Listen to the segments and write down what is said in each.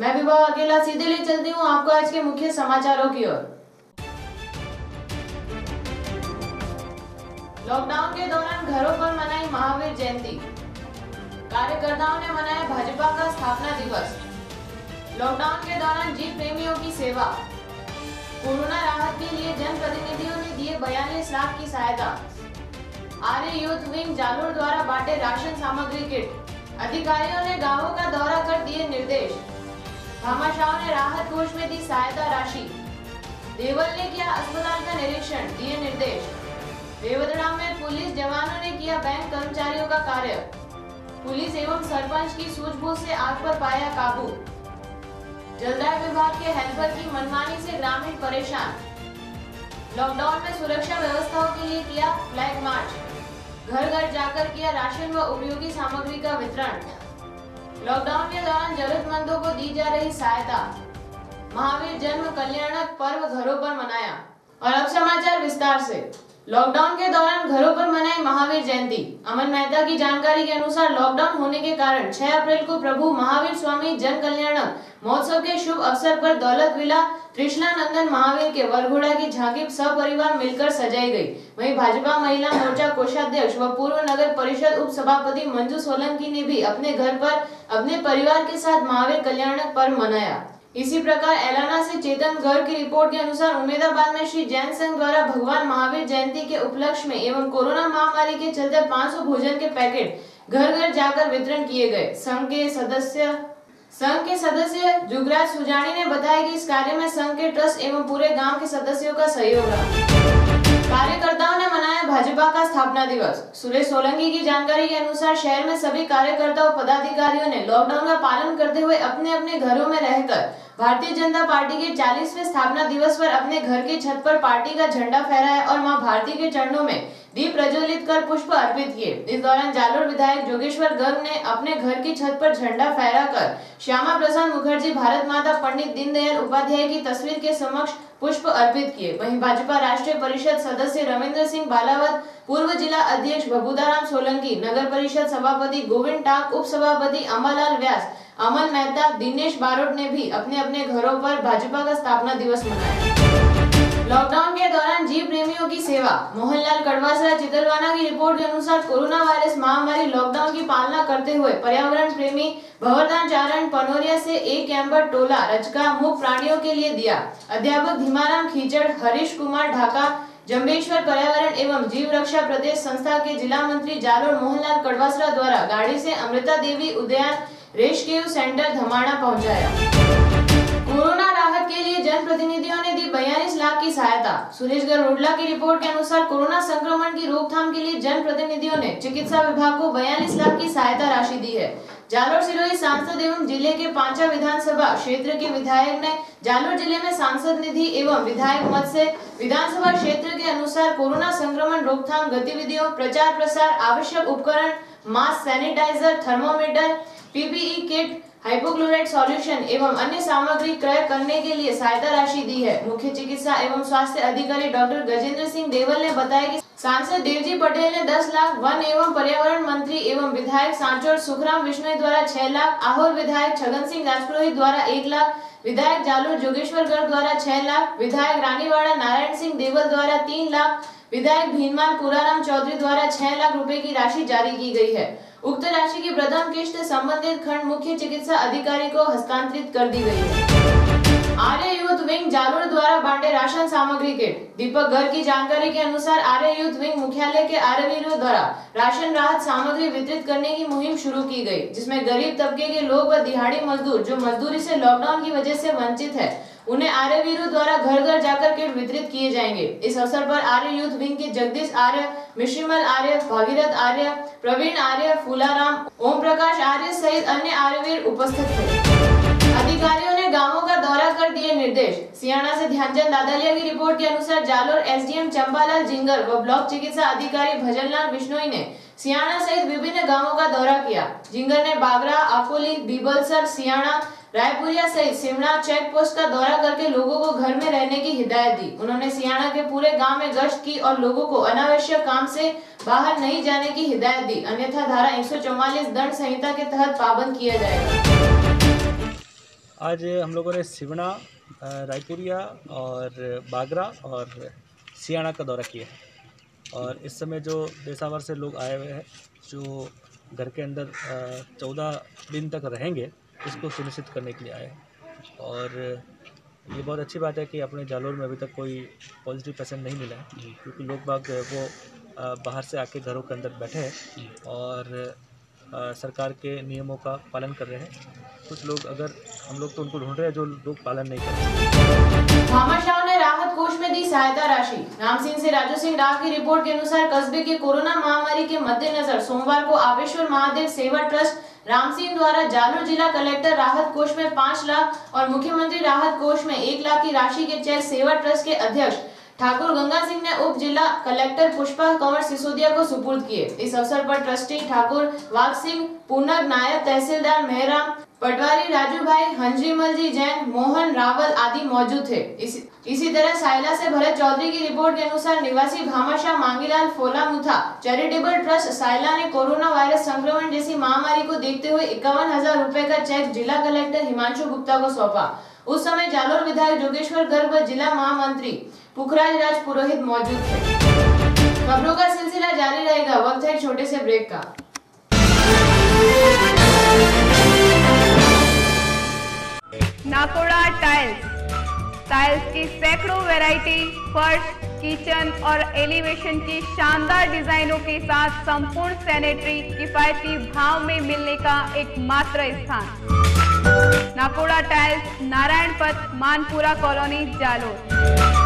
मैं विभा अकेला सीधे ले चलती हूँ आपको आज के मुख्य समाचारों की ओर। लॉकडाउन के दौरान घरों पर मनाई महावीर जयंती। कार्यकर्ताओं ने मनाया भाजपा का स्थापना दिवस। लॉकडाउन के दौरान जीव प्रेमियों की सेवा। कोरोना राहत के लिए जनप्रतिनिधियों ने दिए बयालीस लाख की सहायता। आर्य यूथ विंग जालोर द्वारा बांटे राशन सामग्री किट। अधिकारियों ने गाँवों का दौरा कर दिए निर्देश। भामाशाह ने राहत कोष में दी सहायता राशि। देवल ने किया अस्पताल का निरीक्षण, दिए निर्देश। देवदड़ा में पुलिस जवानों ने किया बैंक कर्मचारियों का कार्य। पुलिस एवं सरपंच की सूझबूझ से आग पर पाया काबू। जलदाय विभाग के हेल्पर की मनमानी से ग्रामीण परेशान। लॉकडाउन में सुरक्षा व्यवस्थाओं के लिए किया फ्लैग मार्च। घर घर जाकर किया राशन व उपयोगी सामग्री का वितरण। लॉकडाउन के दौरान जरूरतमंदों को दी जा रही सहायता। महावीर जन्म कल्याणक पर्व घरों पर मनाया और अब समाचार विस्तार से। लॉकडाउन के दौरान घरों पर मनाई महावीर जयंती। अमन मेहता की जानकारी के अनुसार लॉकडाउन होने के कारण 6 अप्रैल को प्रभु महावीर स्वामी जन कल्याण महोत्सव के शुभ अवसर पर दौलत विला त्रिशला नंदन महावीर के वरघोड़ा की झांकी सपरिवार मिलकर सजाई गई। वहीं भाजपा महिला मोर्चा कोषाध्यक्ष व पूर्व नगर परिषद उप सभापति मंजू सोलंकी ने भी अपने घर पर अपने परिवार के साथ महावीर कल्याण पर्व मनाया। इसी प्रकार एलाना से चेतन गर्ग की रिपोर्ट के अनुसार उमेदाबाद में श्री जैन संघ द्वारा भगवान महावीर जयंती के उपलक्ष्य में एवं कोरोना महामारी के चलते 500 भोजन के पैकेट घर घर जाकर वितरण किए गए। संघ के सदस्य, संघ के सदस्य जुगराज सुजानी ने बताया कि इस कार्य में संघ के ट्रस्ट एवं पूरे गाँव के सदस्यों का सहयोग रहा। कार्यकर्ताओं ने मनाया भाजपा का स्थापना दिवस। सुरेश सोलंकी की जानकारी के अनुसार शहर में सभी कार्यकर्ता और पदाधिकारियों ने लॉकडाउन का पालन करते हुए अपने अपने घरों में रहकर भारतीय जनता पार्टी के 40वें स्थापना दिवस पर अपने घर की छत पर पार्टी का झंडा फहराया और माँ भारती के चरणों में दीप प्रज्वलित कर पुष्प अर्पित किए। इस दौरान जालोर विधायक जोगेश्वर गर्ग ने अपने घर की छत पर झंडा फहरा कर श्यामा प्रसाद मुखर्जी, भारत माता पंडित दीनदयाल उपाध्याय की तस्वीर के समक्ष पुष्प अर्पित किए। वहीं भाजपा राष्ट्रीय परिषद सदस्य रविंद्र सिंह बालावत, पूर्व जिला अध्यक्ष बबूदाराम सोलंकी, नगर परिषद सभापति गोविंद टाक उप सभापति अम्बालाल व्यास अमन मेहता, दिनेश बारोट ने भी अपने अपने घरों पर भाजपा का स्थापना दिवस मनाया। लॉकडाउन के दौरान जीव प्रेमियों की सेवा। मोहनलाल कड़वासरा चितलवाना की रिपोर्ट के अनुसार कोरोना वायरस महामारी लॉकडाउन की पालना करते हुए पर्यावरण प्रेमी भवरदान चारण पनोरिया से एक कैंबर टोला रचका मुख प्राणियों के लिए दिया। अध्यापक धीमाराम खीचड़, हरीश कुमार ढाका, जम्बेश्वर पर्यावरण एवं जीव रक्षा प्रदेश संस्था के जिला मंत्री जालोर मोहनलाल कड़वासरा द्वारा गाड़ी से अमृता देवी उद्यान रेस्क्यू सेंटर धमाना पहुँचाया। कोरोना राहत के लिए जनप्रतिनिधियों ने दी बयालीस लाख की सहायता। सुरेशगढ़ रोडला की रिपोर्ट के अनुसार कोरोना संक्रमण की रोकथाम के लिए जनप्रतिनिधियों ने चिकित्सा विभाग को बयालीस लाख की सहायता राशि दी है। जालोर सिरोही सांसद एवं ज़िले के पांचा विधानसभा क्षेत्र के विधायक ने जालोर ज़िले में सांसद निधि एवं विधायक मत से विधानसभा क्षेत्र के अनुसार कोरोना संक्रमण रोकथाम गतिविधियों प्रचार प्रसार आवश्यक उपकरण, mask sanitizer, thermometer PPE kit hypochloride solution एवं अन्य सामग्री क्रय करने के लिए सहायता राशि दी है। मुख्य चिकित्सा एवं स्वास्थ्य अधिकारी डॉक्टर गजेंद्र सिंह देवल ने बताया कि सांसद देवजी पटेल ने 10 लाख वन एवं पर्यावरण मंत्री एवं विधायक सांचौर सुखराम विष्णु द्वारा 6 लाख, आहोर विधायक छगन सिंह राजपुरोहित द्वारा एक लाख, विधायक जालूर जोगेश्वर गर्ग द्वारा छह लाख, विधायक रानीवाड़ा नारायण सिंह देवल द्वारा तीन लाख, विधायक भीनमान पुराराम चौधरी द्वारा छह लाख रुपए की राशि जारी की गई है। उक्त राशि की प्रथम किश्त संबंधित खंड मुख्य चिकित्सा अधिकारी को हस्तांतरित कर दी गई है। आर्य यूथ विंग जालोर द्वारा बांटे राशन सामग्री किट दीपक घर की जानकारी के अनुसार आर्य यूथ विंग मुख्यालय के आर्यवीरों द्वारा राशन राहत सामग्री वितरित करने की मुहिम शुरू की गई, जिसमें गरीब तबके के लोग व दिहाड़ी मजदूर, जो मजदूरी से लॉकडाउन की वजह से वंचित है उन्हें आर्य वीरों द्वारा घर घर जाकर किट वितरित किए जाएँगे। इस अवसर पर आर्य यूथ विंग के जगदीश आर्य, मिश्रीमल आर्य, भागीरथ आर्य, प्रवीण आर्य, फूलाराम ओम प्रकाश आर्य सहित अन्य आर्यवीर उपस्थित थे। अधिकारियों ने गाँवों का दौरा कर दिए निर्देश। सियाणा से ध्यानचंद दादलिया की रिपोर्ट के अनुसार जालोर एसडीएम चंपालाल जिंगर व ब्लॉक चिकित्सा अधिकारी भजनलाल बिश्नोई ने सियाणा सहित विभिन्न गाँवों का दौरा किया। जिंगर ने बागरा, अकोली, बीबलसर, सियाणा रायपुरिया सहित सिमड़ा चेक पोस्ट का दौरा करके लोगों को घर में रहने की हिदायत दी। उन्होंने सियाणा के पूरे गाँव में गश्त की और लोगों को अनावश्यक काम से बाहर नहीं जाने की हिदायत दी। अन्यथा धारा एक सौ चौवालीस दंड संहिता के तहत पाबंद किया जाएगा आज हम लोगों ने सिवना रायपुरिया और बागरा और सियाना का दौरा किया और इस समय जो पेशावर से लोग आए हुए हैं, जो घर के अंदर चौदह दिन तक रहेंगे इसको सुनिश्चित करने के लिए आए और ये बहुत अच्छी बात है कि अपने जालोर में अभी तक कोई पॉजिटिव पेशेंट नहीं मिला है क्योंकि लोग बाग वो बाहर से आके घरों के अंदर बैठे हैं और सरकार के नियमों का पालन कर रहे हैं। कुछ लोग अगर हम लोग तो उनको ढूंढ रहे हैं जो लोग पालन नहीं कर रहे ने राहत कोष में दी सहायता राशि। राम सिंह से राजू सिंह डाक की रिपोर्ट के अनुसार कस्बे के कोरोना महामारी के मद्देनजर सोमवार को आवेश्वर महादेव सेवा ट्रस्ट राम सिंह द्वारा जालोर जिला कलेक्टर राहत कोष में पाँच लाख और मुख्यमंत्री राहत कोष में एक लाख की राशि के चेक सेवा ट्रस्ट के अध्यक्ष ठाकुर गंगा सिंह ने उप जिला कलेक्टर पुष्पा कंवर सिसोदिया को सुपुर्द किए। इस अवसर पर ट्रस्टी ठाकुर वाघ सिंह पूनक नायब तहसीलदार मेहराम पटवारी राजू भाई हंजरीमल जी जैन मोहन रावल आदि मौजूद थे। इस, इसी तरह साइला से भरत चौधरी की रिपोर्ट के अनुसार निवासी भामाशाह मांगीलाल फोला मुथा चैरिटेबल ट्रस्ट साइला ने कोरोना वायरस संक्रमण जैसी महामारी को देखते हुए इक्यावन हज़ार रूपए का चेक जिला कलेक्टर हिमांशु गुप्ता को सौंपा। उस समय जालोर विधायक जोगेश्वर गर्ग व जिला महामंत्री पुखराज राज पुरोहित मौजूद थे। खबरों का सिलसिला जारी रहेगा, वक्त है छोटे से ब्रेक का। नाकोड़ा टाइल्स। टाइल्स की सैकड़ों वैरायटी, फर्श, किचन और एलिवेशन की शानदार डिजाइनों के साथ संपूर्ण सैनिटरी किफायती भाव में मिलने का एकमात्र स्थान। नाकोड़ा टाइल्स नारायण पथ मानपुरा कॉलोनी, जालोर।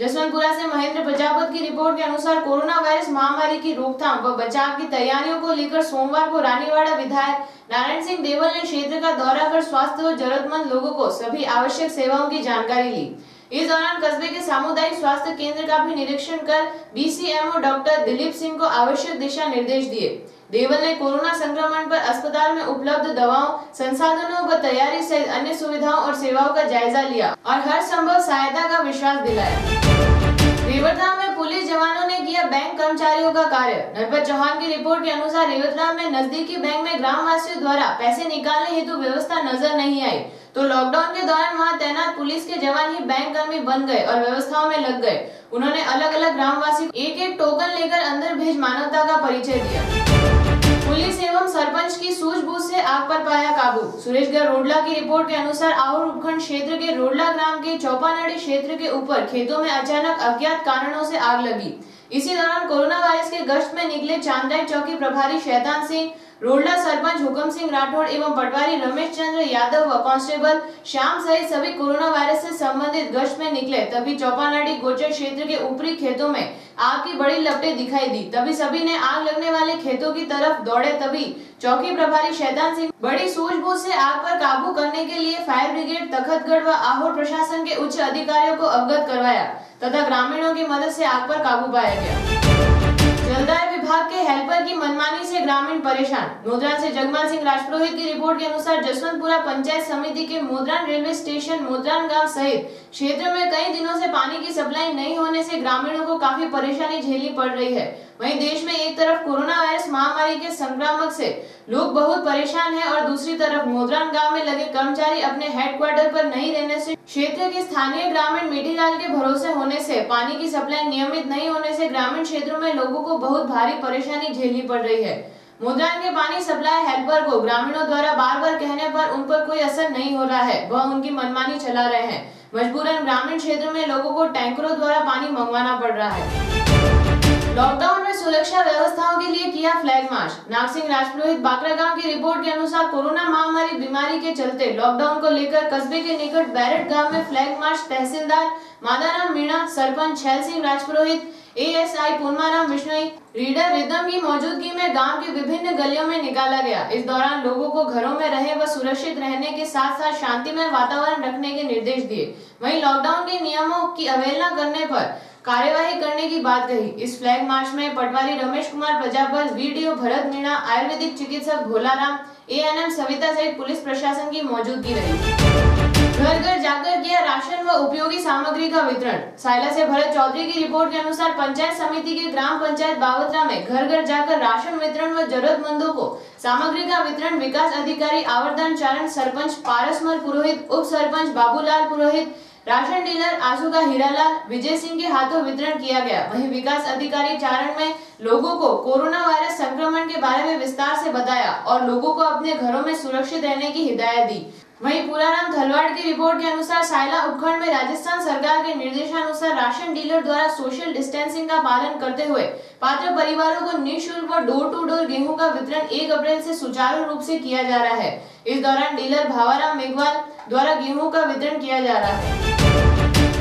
जसवंतपुरा से महेंद्र प्रजापत की रिपोर्ट के अनुसार कोरोना वायरस महामारी की रोकथाम व बचाव की तैयारियों को लेकर सोमवार को रानीवाड़ा विधायक नारायण सिंह देवल ने क्षेत्र का दौरा कर स्वास्थ्य व जरूरतमंद लोगों को सभी आवश्यक सेवाओं की जानकारी ली। इस दौरान कस्बे के सामुदायिक स्वास्थ्य केंद्र का भी निरीक्षण कर बीसीएमओ डॉक्टर दिलीप सिंह को आवश्यक दिशा निर्देश दिए। देवल ने कोरोना संक्रमण पर अस्पताल में उपलब्ध दवाओं, संसाधनों व तैयारी सहित अन्य सुविधाओं और सेवाओं का जायजा लिया और हर संभव सहायता का विश्वास दिलाया। रेवतराम में पुलिस जवानों ने किया बैंक कर्मचारियों का कार्य। नरपत चौहान की रिपोर्ट के अनुसार रेवतराम में नजदीकी बैंक में ग्राम वासियों द्वारा पैसे निकालने हेतु व्यवस्था नज़र नहीं आई। तो लॉकडाउन के दौरान वहाँ तैनात पुलिस के जवान ही बैंक कर्मी बन गए और व्यवस्थाओं में लग गए। उन्होंने अलग अलग ग्रामवासी एक एक टोकन लेकर अंदर भेज मानवता का परिचय दिया। पुलिस एवं सरपंच की सूझबूझ से आग पर पाया काबू। सुरेशगढ़ रोडला की रिपोर्ट के अनुसार आहुर उपखंड क्षेत्र के रोडला ग्राम के चौपानाड़ी क्षेत्र के ऊपर खेतों में अचानक अज्ञात कारणों से आग लगी। इसी दौरान कोरोना वायरस के गश्त में निकले चांदाई चौकी प्रभारी शैतान सिंह, रोडला सरपंच हुकम सिंह राठौड़ एवं पटवारी रमेश चंद्र यादव व कांस्टेबल श्याम सहित सभी कोरोना वायरस से संबंधित गश्त में निकले, तभी चौपानाड़ी गोचर क्षेत्र के ऊपरी खेतों में आग की बड़ी लपटें दिखाई दी। तभी सभी ने आग लगने वाले खेतों की तरफ़ दौड़े। तभी चौकी प्रभारी शैतान सिंह बड़ी सूझबूझ से आग पर काबू करने के लिए फायर ब्रिगेड, तखतगढ़ व आहोर प्रशासन के उच्च अधिकारियों को अवगत करवाया तथा ग्रामीणों की मदद से आग पर काबू पाया गया। जलदाय विभाग के हेल्पर की मनमानी से ग्रामीण परेशान। मोदरा से जगमाल सिंह राजपुरोहित की रिपोर्ट के अनुसार जसवंतपुरा पंचायत समिति के मोदरान रेलवे स्टेशन मोदरान गाँव सहित क्षेत्र में कई दिनों से पानी की सप्लाई नहीं होने से ग्रामीणों को काफ़ी परेशानी झेलनी पड़ रही है। वहीं देश में एक तरफ़ कोरोना वायरस महामारी के संक्रामक से लोग बहुत परेशान हैं और दूसरी तरफ़ मोदरान गाँव में लगे कर्मचारी अपने हेडक्वार्टर पर नहीं रहने से, क्षेत्र के स्थानीय ग्रामीण मीठीलाल के भरोसे होने से, पानी की सप्लाई नियमित नहीं होने से ग्रामीण क्षेत्रों में लोगों को बहुत भारी परेशानी झेलनी पड़ रही है। मुद्रान के पानी सप्लाई हेल्पर को ग्रामीणों द्वारा बार बार कहने पर उन पर कोई असर नहीं हो रहा है, वह उनकी मनमानी चला रहे हैं। मजबूरन ग्रामीण क्षेत्र में लोगों को टैंकरों द्वारा पानी मंगवाना पड़ रहा है। लॉकडाउन में सुरक्षा व्यवस्थाओं के लिए किया फ्लैग मार्च नागसिंह राजपुरोहित बाकरा गाँव की रिपोर्ट के अनुसार कोरोना महामारी बीमारी के चलते लॉकडाउन को लेकर कस्बे के निकट बैरट गाँव में फ्लैग मार्च तहसीलदार Madaram Meena, sarpanch Chhail Singh Rajpurohit ASI Purnaram Bishnoi reader rhythm की मौजूदगी में गाँव की विभिन्न गलियों में निकाला गया। इस दौरान लोगों को घरों में रहे व सुरक्षित रहने के साथ साथ शांतिमय वातावरण रखने के निर्देश दिए। वहीं लॉकडाउन के नियमों की अवहेलना करने पर कार्यवाही करने की बात कही। इस फ्लैग मार्च में पटवारी रमेश कुमार प्रजापत वीडियो भरत मीणा, आयुर्वेदिक चिकित्सक भोलाराम एएनएम सविता सहित पुलिस प्रशासन की मौजूदगी रही। घर घर जाकर किया राशन व उपयोगी सामग्री का वितरण। साइला से भरत चौधरी की रिपोर्ट के अनुसार पंचायत समिति के ग्राम पंचायत बावत्रा में घर घर जाकर राशन वितरण व जरूरतमंदों को सामग्री का वितरण विकास अधिकारी आवर्धन चारण सरपंच पारसमल पुरोहित, उप सरपंच बाबूलाल पुरोहित राशन डीलर आसुका हीरालाल विजय सिंह के हाथों वितरण किया गया। वहीं विकास अधिकारी चारण में लोगों को कोरोना वायरस संक्रमण के बारे में विस्तार से बताया और लोगों को अपने घरों में सुरक्षित रहने की हिदायत दी। वहीं पुराराम धलवाड़ की रिपोर्ट के अनुसार सायला उपखंड में राजस्थान सरकार के निर्देशानुसार राशन डीलर द्वारा सोशल डिस्टेंसिंग का पालन करते हुए पात्र परिवारों को निःशुल्क व डोर टू डोर गेहूँ का वितरण 1 अप्रैल से सुचारू रूप से किया जा रहा है। इस दौरान डीलर भावाराम मेघवाल द्वारा गेहूँ का वितरण किया जा रहा है।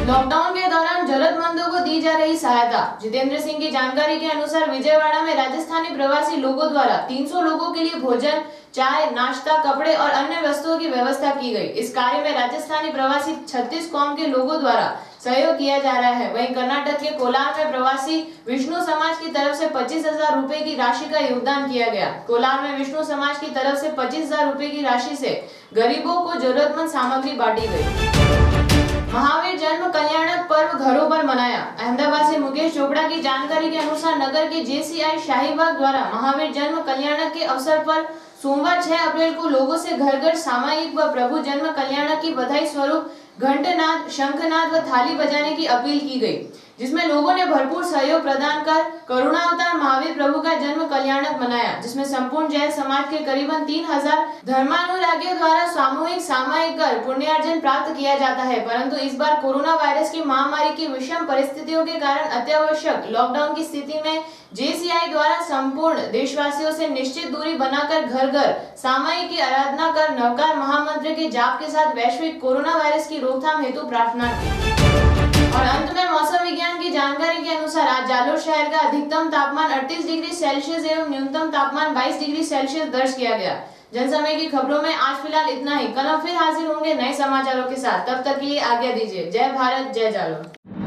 लॉकडाउन के दौरान जरूरतमंदों को दी जा रही सहायता। जितेंद्र सिंह की जानकारी के अनुसार विजयवाड़ा में राजस्थानी प्रवासी लोगों द्वारा 300 लोगों के लिए भोजन, चाय, नाश्ता, कपड़े और अन्य वस्तुओं की व्यवस्था की गई। इस कार्य में राजस्थानी प्रवासी 36 कौम के लोगों द्वारा सहयोग किया जा रहा है। वहीं कर्नाटक के कोलार में प्रवासी विष्णु समाज की तरफ़ से पच्चीस हज़ार रूपए की राशि का योगदान किया गया। कोलार में विष्णु समाज की तरफ़ से पच्चीस हज़ार रूपए की राशि से गरीबों को जरूरतमंद सामग्री बांटी गई। महावीर जन्म कल्याणक पर्व घरों पर मनाया। अहमदाबाद से मुकेश चोपड़ा की जानकारी के अनुसार नगर के जेसीआई शाहीबाग द्वारा महावीर जन्म कल्याणक के अवसर पर सोमवार 6 अप्रैल को लोगों से घर घर सामायिक व प्रभु जन्म कल्याणक की बधाई स्वरूप घंटनाद, शंखनाद व थाली बजाने की अपील की गई, जिसमें लोगों ने भरपूर सहयोग प्रदान कर करुणा अवतार महावीर प्रभु का जन्म कल्याणक मनाया, जिसमें संपूर्ण जैन समाज के करीबन तीन हज़ार धर्मानुरागियों द्वारा सामूहिक सामायिक कर पुण्यार्जन प्राप्त किया जाता है। परंतु इस बार कोरोना वायरस की महामारी की विषम परिस्थितियों के कारण अत्यावश्यक लॉकडाउन की स्थिति में जेसीआई द्वारा संपूर्ण देशवासियों से निश्चित दूरी बनाकर घर घर सामायिक की आराधना कर नवकार महामंत्र के जाप के साथ वैश्विक कोरोना वायरस की रोकथाम हेतु प्रार्थना की। और अंत में मौसम विज्ञान की जानकारी के अनुसार आज जालोर शहर का अधिकतम तापमान 38 डिग्री सेल्सियस एवं न्यूनतम तापमान 22 डिग्री सेल्सियस दर्ज किया गया। जनसमय की खबरों में आज फ़िलहाल इतना ही। कल हम फिर हाजिर होंगे नए समाचारों के साथ। तब तक के लिए आज्ञा दीजिए। जय भारत, जय जालोर।